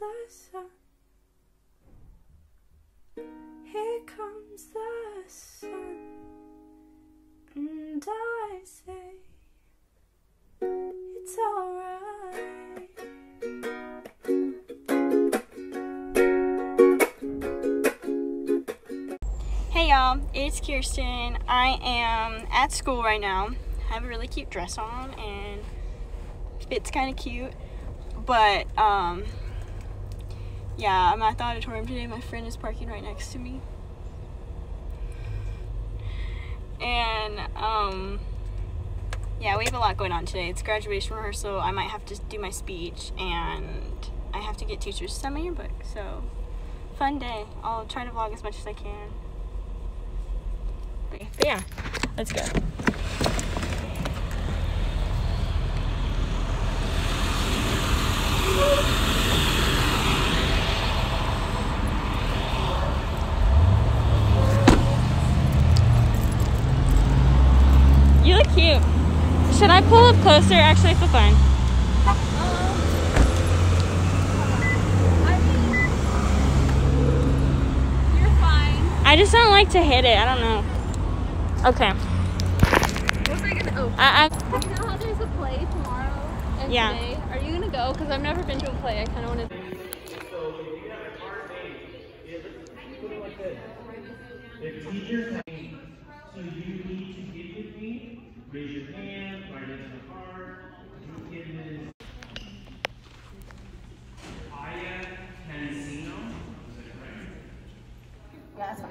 the sun. Here comes the sun. And I say, it's alright. Hey y'all, it's Kirsten. I am at school right now. I have a really cute dress on and it's kind of cute. But um yeah, I'm at the auditorium today. My friend is parking right next to me. And um yeah, we have a lot going on today. It's graduation rehearsal. I might have to do my speech and I have to get teachers to send my yearbook. So fun day. I'll try to vlog as much as I can. But yeah, let's go look cute. Should I pull up closer? Actually, I feel fine. I just don't like to hit it. I don't know. Okay. What was I gonna? Oh, I, I, you know how there's a play tomorrow and Yeah. today? Are you gonna go? Because I've never been to a play. I kind of want to. If teachers so you need to get with me, raise your hand, write it in the card, you can. Aya Cancino, is? That's fine.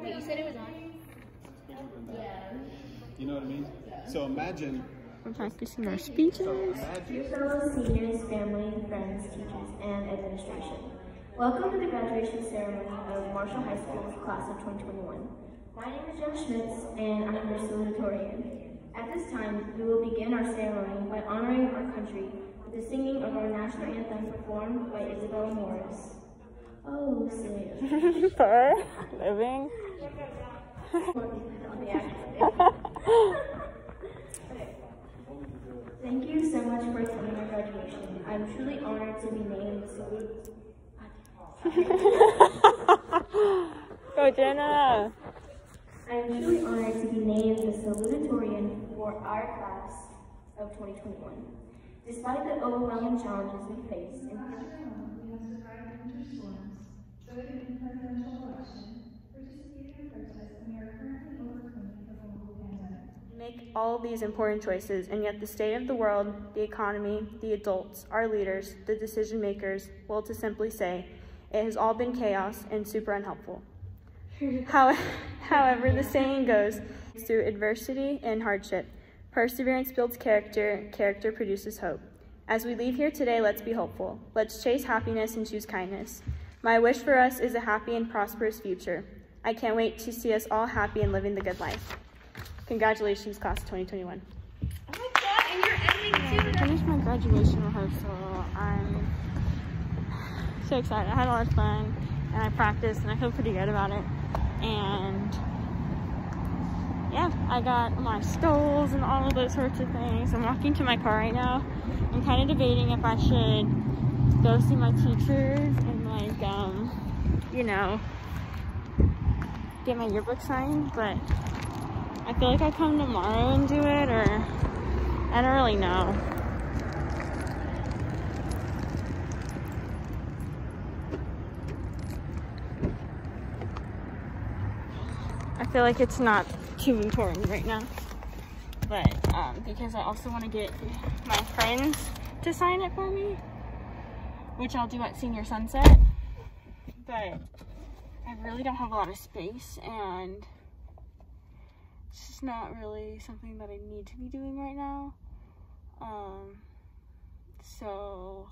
Wait, you said it was on. You know what I mean? So imagine, we're practicing our speeches. imagine fellow seniors, family, friends, teachers, and administration. Welcome to the graduation ceremony of Marshall High School's class of 2021. My name is Jen Schmitz, and I'm your salutatorian. At this time, we will begin our ceremony by honoring our country with the singing of our national anthem performed by Isabella Morris. Oh, silly. For living. Thank you so much for attending our graduation. I'm truly honored to be named salute. Go Jenna. I am truly honored to be named the salutatorian for our class of 2021. Despite the overwhelming challenges we face in. Make all these important choices, and yet the state of the world, the economy, the adults, our leaders, the decision makers, well, to simply say, it has all been chaos and super unhelpful. How, however, the saying goes, through adversity and hardship, perseverance builds character, character produces hope. As we leave here today, let's be hopeful. Let's chase happiness and choose kindness. My wish for us is a happy and prosperous future. I can't wait to see us all happy and living the good life. Congratulations, class of 2021. Oh my god! And you're ending too. finished my graduation rehearsal. I'm so excited. I had a lot of fun and I practiced and I feel pretty good about it. And yeah, I got my stoles and all of those sorts of things. I'm walking to my car right now. I'm kind of debating if I should go see my teachers and like, um, you know, get my yearbook signed, but I feel like I come tomorrow and do it or I don't really know. Feel like it's not too important right now. But um, because I also want to get my friends to sign it for me, which I'll do at Senior Sunset. But I really don't have a lot of space and it's just not really something that I need to be doing right now. Um, so,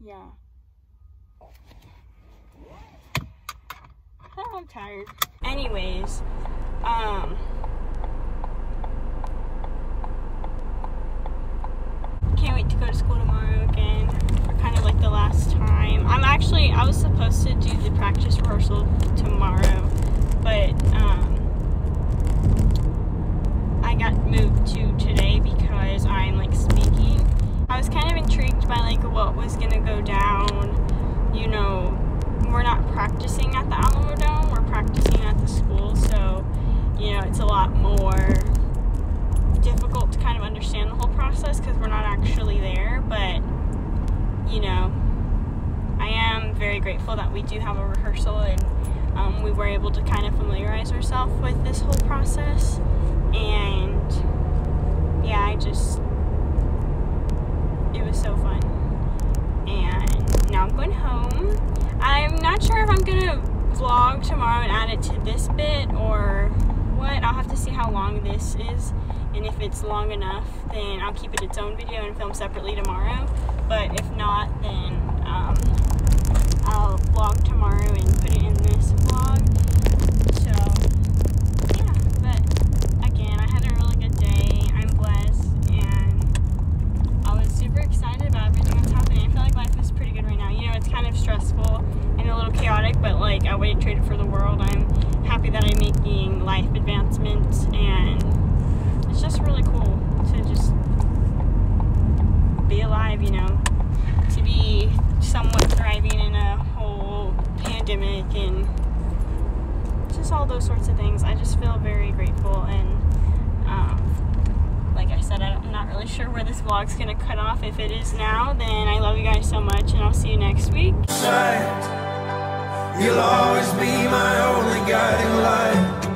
yeah. Oh, I'm tired. Anyways, um, can't wait to go to school tomorrow again for kind of like the last time. I'm actually, I was supposed to do the practice rehearsal tomorrow, but, um, I got moved to today because I'm like speaking. I was kind of intrigued by like what was gonna go down. You know, we're not practicing at the Alamo Dome, we're practicing at the school, so you know, it's a lot more difficult to kind of understand the whole process because we're not actually there, but you know, I am very grateful that we do have a rehearsal and um, we were able to kind of familiarize ourselves with this whole process. And yeah, I just, it was so fun. And now I'm going home. I'm not sure if I'm gonna vlog tomorrow and add it to this bit or what. I'll have to see how long this is. And if it's long enough, then I'll keep it its own video and film separately tomorrow. But if not, then um, I'll vlog tomorrow and put it in this vlog. So, yeah, but again, I had a really good day. I'm blessed, and I was super excited about everything that's happening. I feel like life is pretty good right now. You know, it's kind of stressful and a little chaotic, but like I wouldn't trade it for the world. I'm happy that I'm making life advancements, and it's just really cool to just be alive, you know, to be somewhat thriving in a whole pandemic and just all those sorts of things. I just feel very grateful and um, like I said, I'm not really sure where this vlog's gonna cut off. If it is now, then I love you guys so much and I'll see you next week. You'll always be my only guiding light.